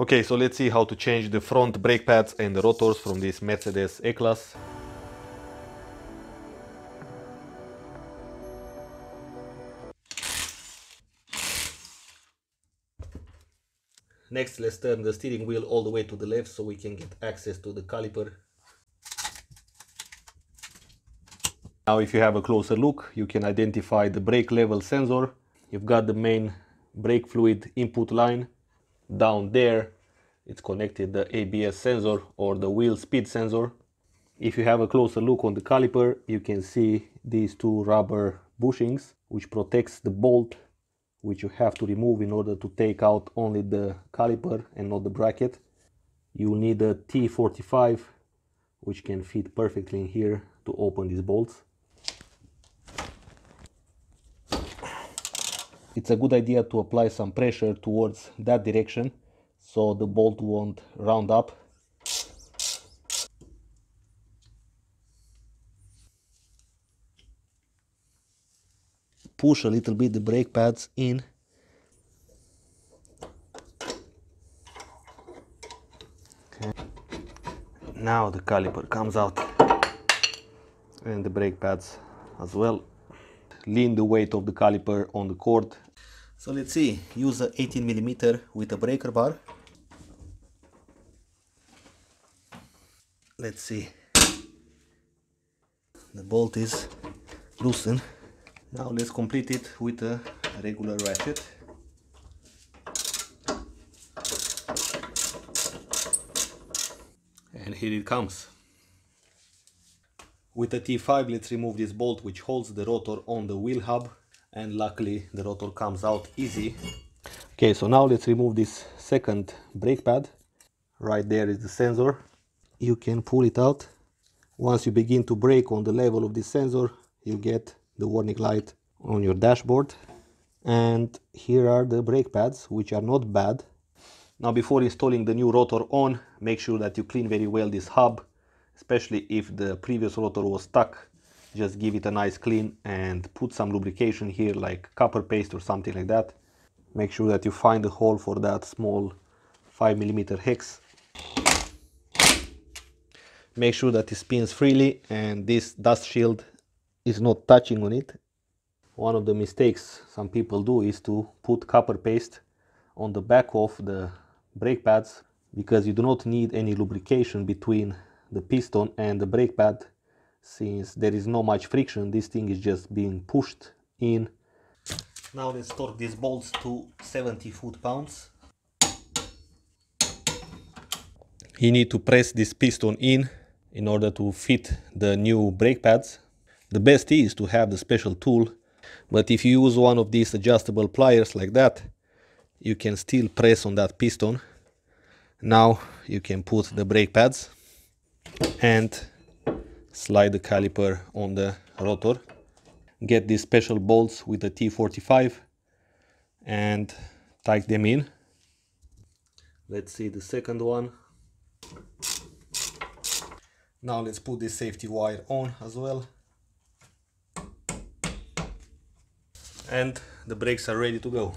Okay, so let's see how to change the front brake pads and the rotors from this Mercedes E-Class. Next, let's turn the steering wheel all the way to the left so we can get access to the caliper. Now if you have a closer look, you can identify the brake level sensor. You've got the main brake fluid input line. Down there, it's connected the ABS sensor or the wheel speed sensor. If you have a closer look on the caliper, you can see these two rubber bushings which protects the bolt which you have to remove in order to take out only the caliper and not the bracket. You need a T45 which can fit perfectly in here to open these bolts. It's a good idea to apply some pressure towards that direction so the bolt won't round up. Push a little bit the brake pads in. Okay. Now the caliper comes out and the brake pads as well. Lean the weight of the caliper on the cord. So let's see, use a 18 millimeter with a breaker bar. Let's see. The bolt is loosened. Now let's complete it with a regular ratchet. And here it comes. With the T5 let's remove this bolt which holds the rotor on the wheel hub and luckily the rotor comes out easy. Okay so now let's remove this second brake pad. Right there is the sensor. You can pull it out. Once you begin to brake on the level of this sensor you get the warning light on your dashboard. And here are the brake pads which are not bad. Now before installing the new rotor on make sure that you clean very well this hub especially if the previous rotor was stuck just give it a nice clean and put some lubrication here like copper paste or something like that. Make sure that you find a hole for that small 5 millimeter hex. Make sure that it spins freely and this dust shield is not touching on it. One of the mistakes some people do is to put copper paste on the back of the brake pads because you do not need any lubrication between the piston and the brake pad since there is no much friction this thing is just being pushed in. Now let's torque these bolts to 70 foot-pounds you need to press this piston in in order to fit the new brake pads. The best is to have the special tool but if you use one of these adjustable pliers like that you can still press on that piston. Now you can put the brake pads and slide the caliper on the rotor. Get these special bolts with the T45 and tighten them in. Let's see the second one. Now let's put this safety wire on as well. And the brakes are ready to go.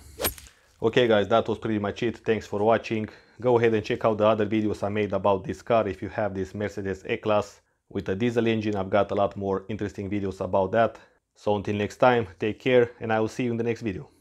Okay guys, that was pretty much it. Thanks for watching. Go ahead and check out the other videos I made about this car if you have this Mercedes E-Class with a diesel engine. I've got a lot more interesting videos about that. So until next time, take care and I will see you in the next video.